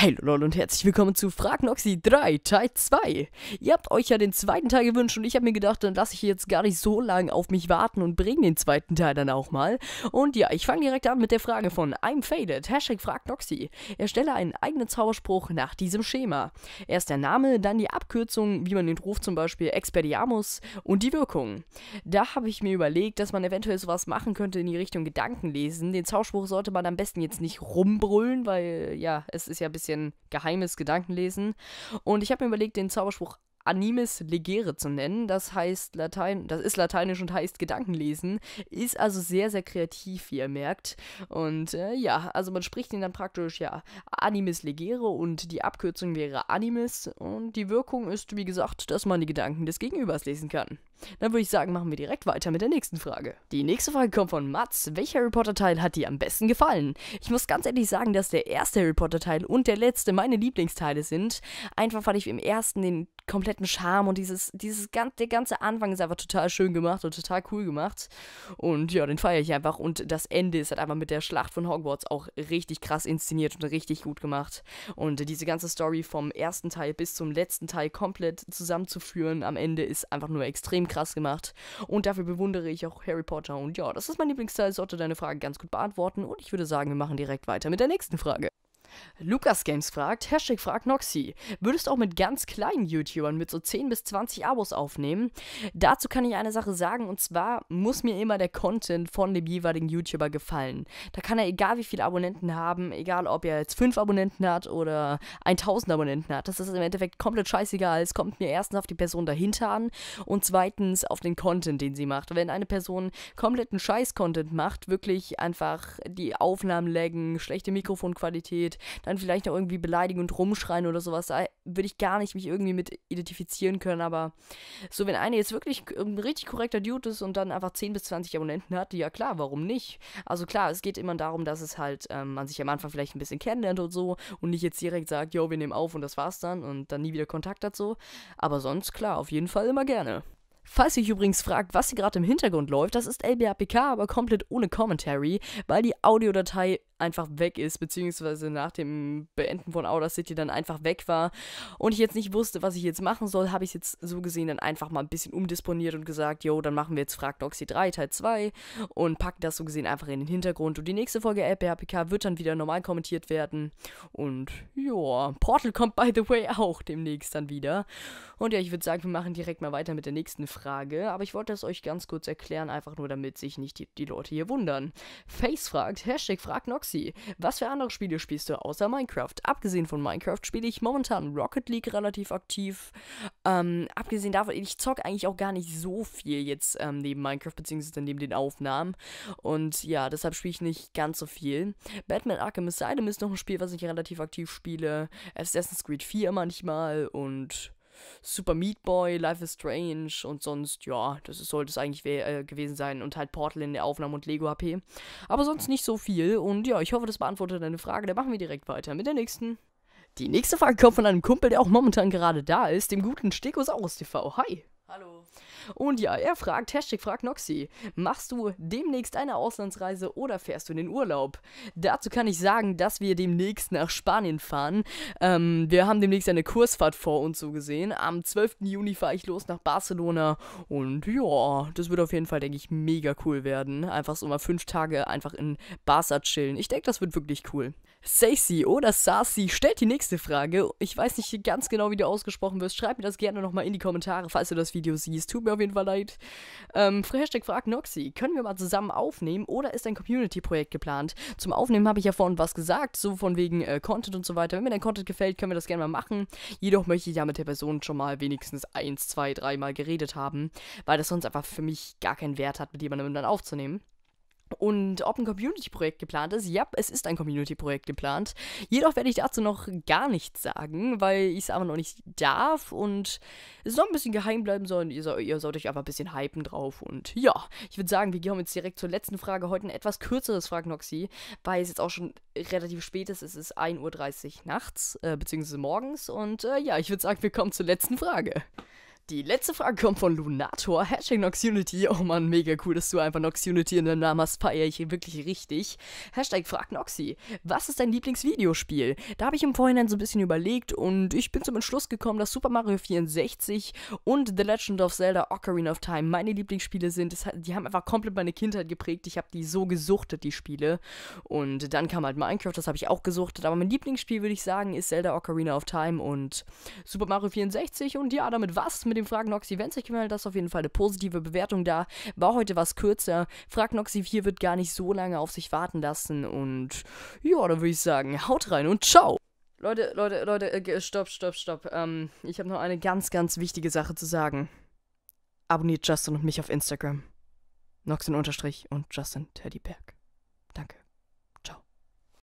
Hey lol und herzlich willkommen zu Frag Noxy 3 Teil 2. Ihr habt euch ja den zweiten Teil gewünscht und ich habe mir gedacht, dann lasse ich jetzt gar nicht so lange auf mich warten und bringe den zweiten Teil dann auch mal. Und ja, ich fange direkt an mit der Frage von I'm Faded, Hashtag Frag Noxy. Erstelle einen eigenen Zauberspruch nach diesem Schema. Erst der Name, dann die Abkürzung, wie man den ruft, zum Beispiel Expediamus und die Wirkung. Da habe ich mir überlegt, dass man eventuell sowas machen könnte in die Richtung Gedankenlesen. Den Zauberspruch sollte man am besten jetzt nicht rumbrüllen, weil ja, es ist ja ein bisschen geheimes Gedankenlesen. Und ich habe mir überlegt, den Zauberspruch Animes legere zu nennen. Das heißt Latein, das ist lateinisch und heißt Gedankenlesen. Ist also sehr, sehr kreativ, wie ihr merkt. Und äh, ja, also man spricht ihn dann praktisch, ja, Animes legere und die Abkürzung wäre Animes. Und die Wirkung ist, wie gesagt, dass man die Gedanken des Gegenübers lesen kann. Dann würde ich sagen, machen wir direkt weiter mit der nächsten Frage. Die nächste Frage kommt von Mats. Welcher Harry Potter Teil hat dir am besten gefallen? Ich muss ganz ehrlich sagen, dass der erste Harry Potter Teil und der letzte meine Lieblingsteile sind. Einfach fand ich im ersten den kompletten Charme und dieses, dieses der ganze Anfang ist einfach total schön gemacht und total cool gemacht. Und ja, den feiere ich einfach. Und das Ende ist halt einfach mit der Schlacht von Hogwarts auch richtig krass inszeniert und richtig gut gemacht. Und diese ganze Story vom ersten Teil bis zum letzten Teil komplett zusammenzuführen am Ende ist einfach nur extrem krass gemacht. Und dafür bewundere ich auch Harry Potter. Und ja, das ist mein Lieblingsteil, sollte deine Frage ganz gut beantworten. Und ich würde sagen, wir machen direkt weiter mit der nächsten Frage. Lukas Games fragt, Hashtag fragt Noxy, würdest du auch mit ganz kleinen YouTubern mit so 10 bis 20 Abos aufnehmen? Dazu kann ich eine Sache sagen und zwar muss mir immer der Content von dem jeweiligen YouTuber gefallen. Da kann er egal wie viele Abonnenten haben, egal ob er jetzt 5 Abonnenten hat oder 1000 Abonnenten hat, das ist im Endeffekt komplett scheißegal. Es kommt mir erstens auf die Person dahinter an und zweitens auf den Content, den sie macht. Wenn eine Person kompletten Scheiß-Content macht, wirklich einfach die Aufnahmen laggen, schlechte Mikrofonqualität, dann vielleicht noch irgendwie beleidigen und rumschreien oder sowas, da würde ich gar nicht mich irgendwie mit identifizieren können. Aber so, wenn eine jetzt wirklich ein richtig korrekter Dude ist und dann einfach 10 bis 20 Abonnenten hat, ja klar, warum nicht? Also klar, es geht immer darum, dass es halt, ähm, man sich am Anfang vielleicht ein bisschen kennenlernt und so und nicht jetzt direkt sagt, yo, wir nehmen auf und das war's dann und dann nie wieder Kontakt hat so. Aber sonst, klar, auf jeden Fall immer gerne. Falls ihr euch übrigens fragt, was hier gerade im Hintergrund läuft, das ist LBAPK, aber komplett ohne Commentary, weil die Audiodatei einfach weg ist, beziehungsweise nach dem Beenden von Outer City dann einfach weg war. Und ich jetzt nicht wusste, was ich jetzt machen soll, habe ich jetzt so gesehen dann einfach mal ein bisschen umdisponiert und gesagt, yo, dann machen wir jetzt Frag Doxy 3 Teil 2 und packen das so gesehen einfach in den Hintergrund. Und die nächste Folge LPHPK wird dann wieder normal kommentiert werden. Und ja, Portal kommt by the way auch demnächst dann wieder. Und ja, ich würde sagen, wir machen direkt mal weiter mit der nächsten Frage, aber ich wollte es euch ganz kurz erklären, einfach nur damit sich nicht die, die Leute hier wundern. Face fragt, Hashtag fragt Noxy was für andere Spiele spielst du außer Minecraft? Abgesehen von Minecraft spiele ich momentan Rocket League relativ aktiv. Ähm, abgesehen davon, ich zocke eigentlich auch gar nicht so viel jetzt ähm, neben Minecraft, beziehungsweise neben den Aufnahmen. Und ja, deshalb spiele ich nicht ganz so viel. Batman Arkham Asylum ist noch ein Spiel, was ich relativ aktiv spiele. Assassin's Creed 4 manchmal und Super Meat Boy, Life is Strange und sonst, ja, das sollte es eigentlich äh, gewesen sein. Und halt Portal in der Aufnahme und Lego HP. Aber sonst nicht so viel. Und ja, ich hoffe, das beantwortet deine Frage. Dann machen wir direkt weiter mit der nächsten. Die nächste Frage kommt von einem Kumpel, der auch momentan gerade da ist, dem guten Stegosaurus TV. Hi. Hallo. Und ja, er fragt, Hashtag fragt Noxy, machst du demnächst eine Auslandsreise oder fährst du in den Urlaub? Dazu kann ich sagen, dass wir demnächst nach Spanien fahren. Ähm, wir haben demnächst eine Kursfahrt vor uns so gesehen. Am 12. Juni fahre ich los nach Barcelona und ja, das wird auf jeden Fall, denke ich, mega cool werden. Einfach so mal fünf Tage einfach in Barca chillen. Ich denke, das wird wirklich cool. Sacy oder Sassy stellt die nächste Frage. Ich weiß nicht ganz genau, wie du ausgesprochen wirst. Schreib mir das gerne nochmal in die Kommentare, falls du das Video siehst. Tut mir auf jeden Fall leid. Ähm, Hashtag fragt Noxy. Können wir mal zusammen aufnehmen oder ist ein Community-Projekt geplant? Zum Aufnehmen habe ich ja vorhin was gesagt, so von wegen äh, Content und so weiter. Wenn mir dein Content gefällt, können wir das gerne mal machen. Jedoch möchte ich ja mit der Person schon mal wenigstens eins, zwei, dreimal geredet haben, weil das sonst einfach für mich gar keinen Wert hat, mit jemandem dann aufzunehmen. Und ob ein Community-Projekt geplant ist? Ja, es ist ein Community-Projekt geplant. Jedoch werde ich dazu noch gar nichts sagen, weil ich es aber noch nicht darf und es soll ein bisschen geheim bleiben soll. Ihr, soll, ihr sollt euch einfach ein bisschen hypen drauf. Und ja, ich würde sagen, wir gehen jetzt direkt zur letzten Frage. Heute ein etwas kürzeres Fragnoxy, weil es jetzt auch schon relativ spät ist. Es ist 1.30 Uhr nachts, äh, beziehungsweise morgens. Und äh, ja, ich würde sagen, wir kommen zur letzten Frage. Die letzte Frage kommt von Lunator, Hashtag Noxunity. Oh man, mega cool, dass du einfach Noxunity in deinem Namen hast, feiere ich wirklich richtig. Hashtag Frag Noxy, was ist dein Lieblingsvideospiel? Da habe ich im Vorhinein so ein bisschen überlegt und ich bin zum Entschluss gekommen, dass Super Mario 64 und The Legend of Zelda Ocarina of Time meine Lieblingsspiele sind. die haben einfach komplett meine Kindheit geprägt. Ich habe die so gesuchtet, die Spiele. Und dann kam halt Minecraft, das habe ich auch gesuchtet. Aber mein Lieblingsspiel, würde ich sagen, ist Zelda Ocarina of Time und Super Mario 64. Und ja, damit was mit dem Fragen Noxy. Wenn euch gefallen hat, lasst auf jeden Fall eine positive Bewertung da. War heute was kürzer. Frag Noxy 4 wird gar nicht so lange auf sich warten lassen. Und ja, dann würde ich sagen, haut rein und ciao. Leute, Leute, Leute, äh, stopp, stopp, stopp. Ähm, ich habe noch eine ganz, ganz wichtige Sache zu sagen. Abonniert Justin und mich auf Instagram. Noxin unterstrich und Justin Teddyberg.